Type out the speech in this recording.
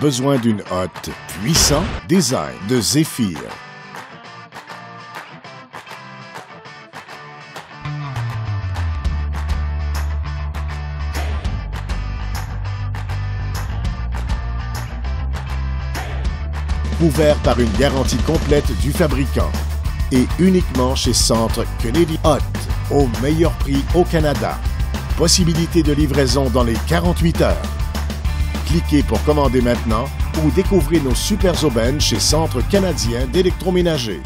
Besoin d'une hotte puissant? Design de Zephyr. Ouvert par une garantie complète du fabricant et uniquement chez Centre Kennedy Hot, au meilleur prix au Canada. Possibilité de livraison dans les 48 heures. Cliquez pour commander maintenant ou découvrez nos super aubaines chez Centre canadien d'électroménager.